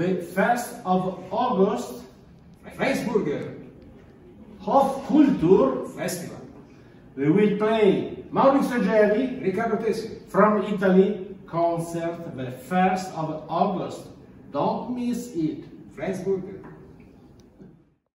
the 1st of August, Flensburger Hofkultur, Festival. we will play Maurizio Geri Riccardo Tesi. from Italy concert the 1st of August. Don't miss it. Flensburger.